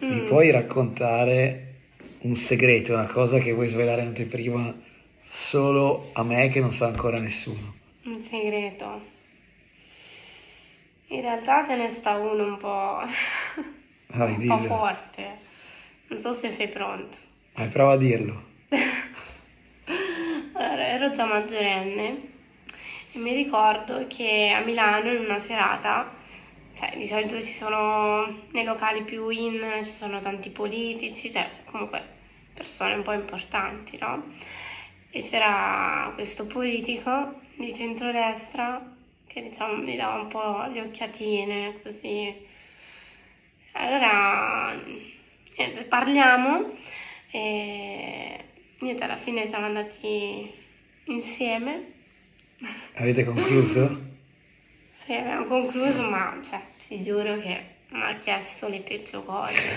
Mi Mm. puoi raccontare un segreto, una cosa che vuoi svelare in anteprima solo a me che non sa ancora nessuno? Un segreto. In realtà ce ne sta uno un po', Vai, un po' forte. Non so se sei pronto. Vai, prova a dirlo. Allora, ero già maggiorenne e mi ricordo che a Milano in una serata, cioè di solito ci sono nei locali più in, ci sono tanti politici, cioè comunque persone un po' importanti, no? E c'era questo politico di centrodestra che diciamo mi dava un po' le occhiatine, così. Allora, niente, parliamo e niente, alla fine siamo andati insieme. Avete concluso? Sì, abbiamo concluso, ma cioè, ti giuro che mi ha chiesto le peggio cose.